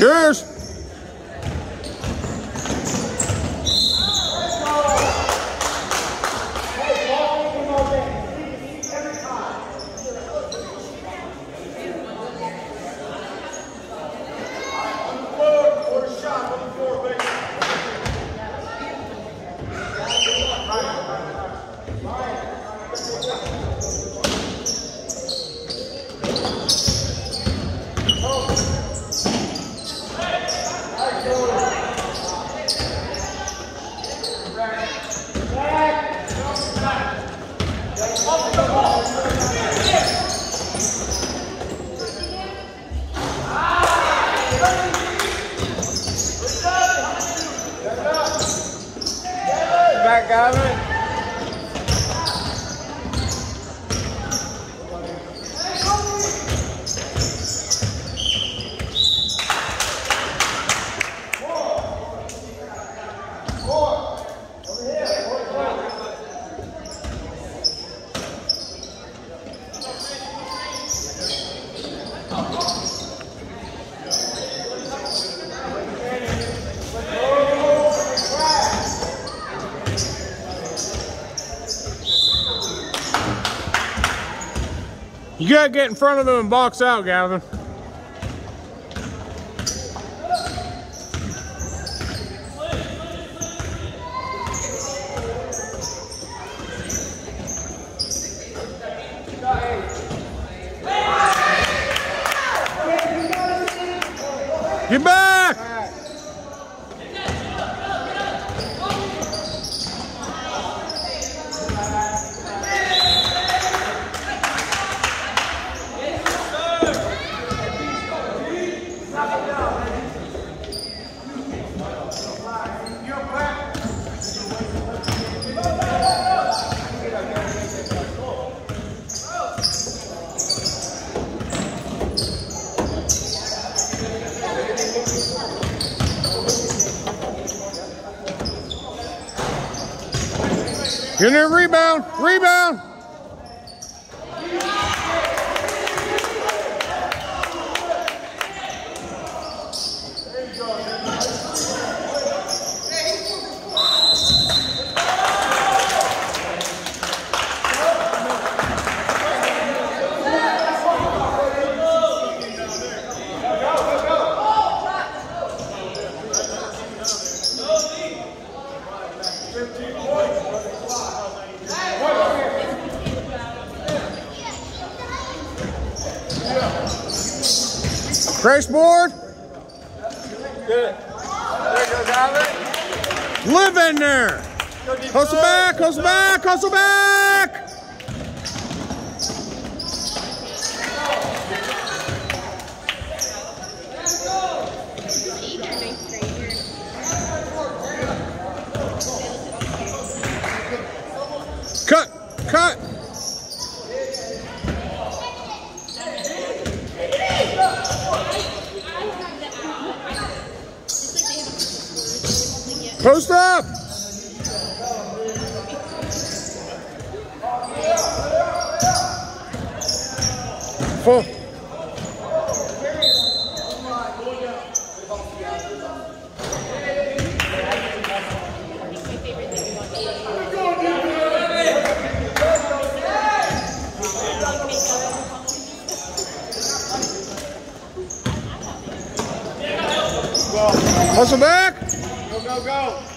Yours. Back, Gavin. You get in front of him and box out, Gavin. Get back! In there, rebound, rebound. Board, Good. There you go, live in there. Hustle back, hustle back, hustle back. Hustle back. Go, go, go.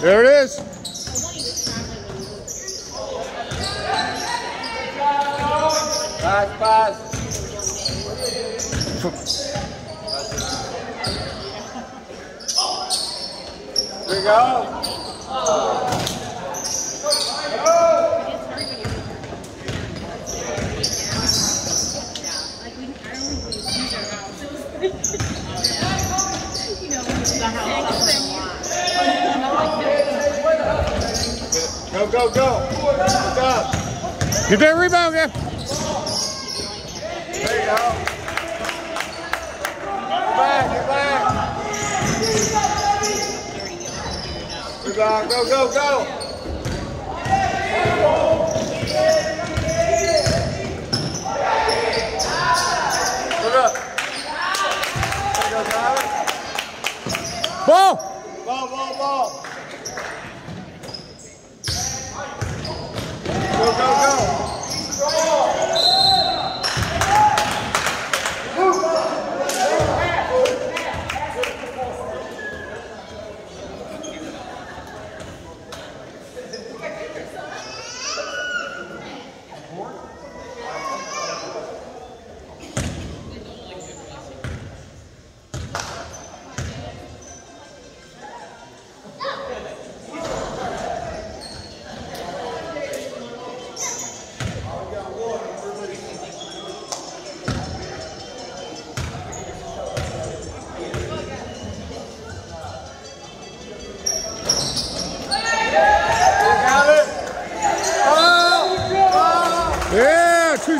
There it is. Pass, pass. Here we go. Like we, I don't think we use our house. It was, you know, the house. Go, go, go. Good job. Get that rebound, Gav. There you go. Get back, get back. Rebound, go, go, go. Look up. Go, Ball. Ball, ball, ball. Go, go,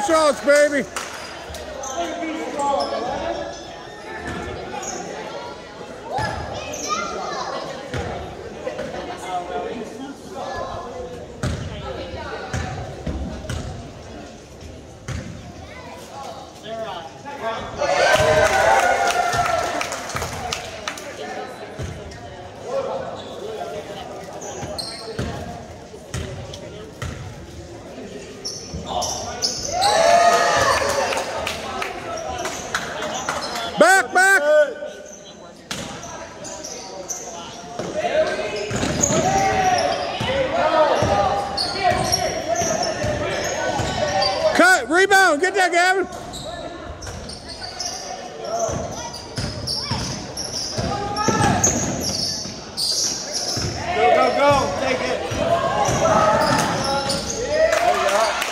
shots, baby. Back, back. Cut, rebound, get that, Gavin. Go, go, go. Take it. There you go.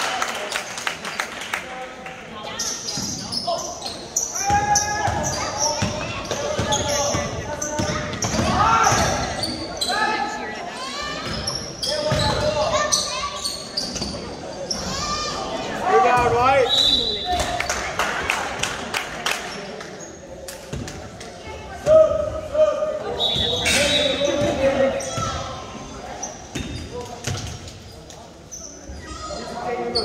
Rebound, White. Get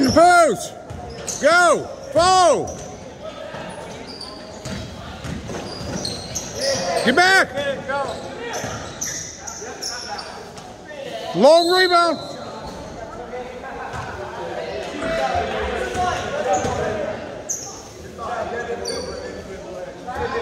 in the post. Go. Follow. Get back. Long rebound.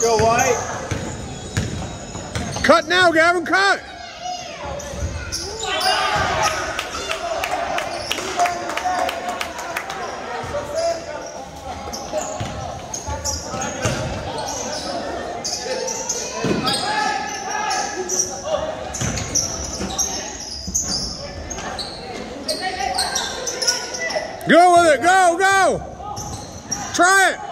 Go, White. Cut now, Gavin, cut. Go with it, go, go. Try it.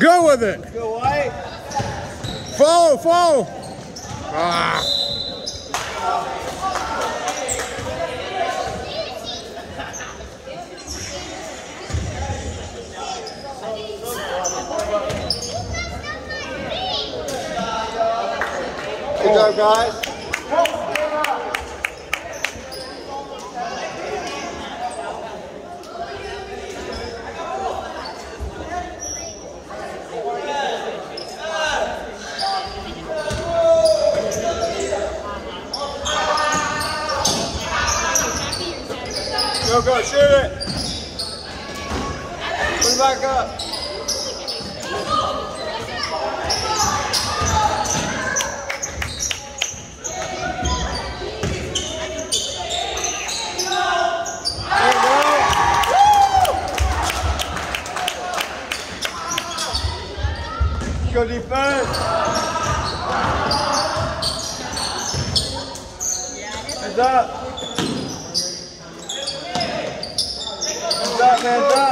Go with it. Go, White. Follow, follow. Ah. Good job, guys. Go, go, shoot it. Put it back up. There you go. Go defense. Hands up.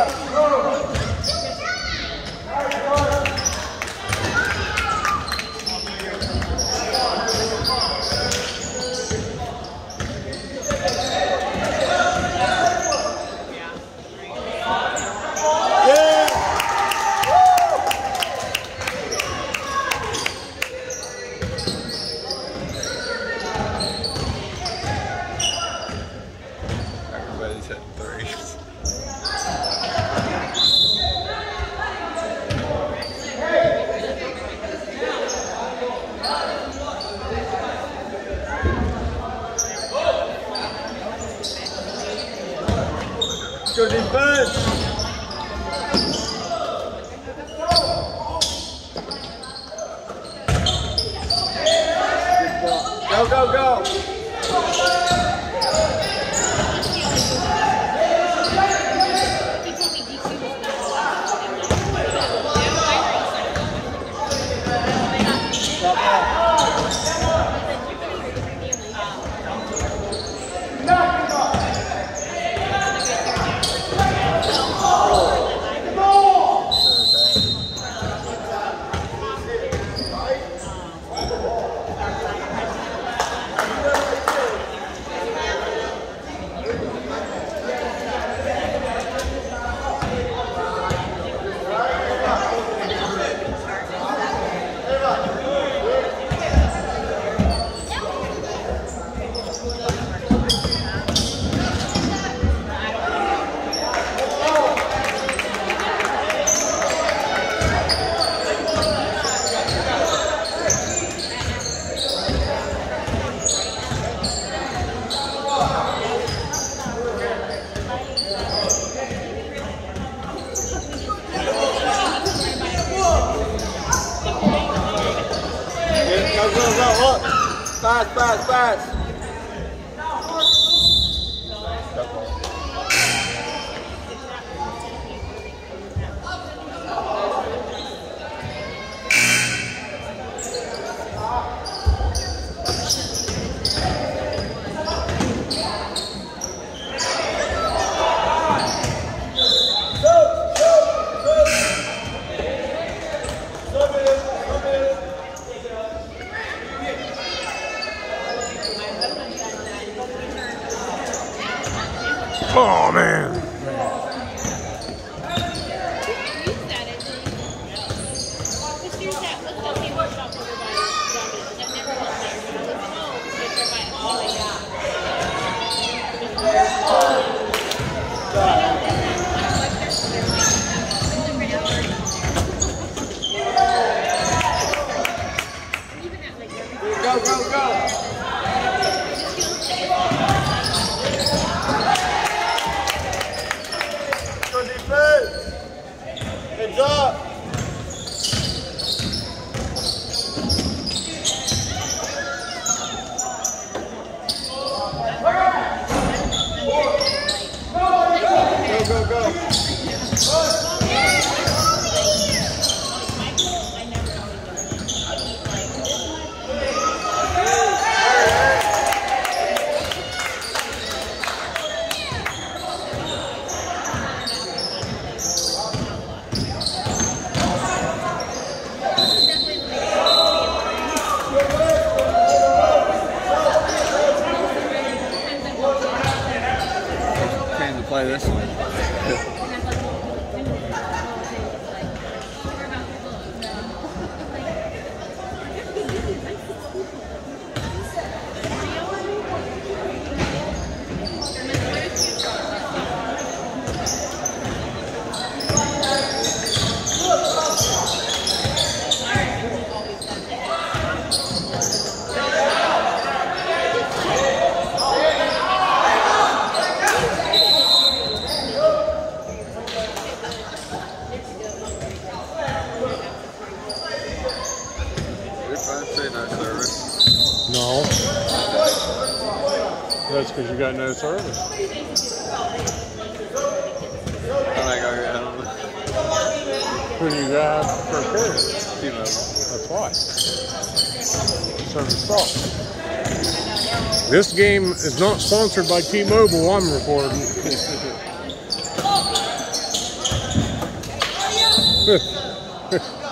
play this. Because you got no service. I I don't know. Who do you have for a carrier? T-Mobile. That's why. Service. This game is not sponsored by T-Mobile. I'm recording.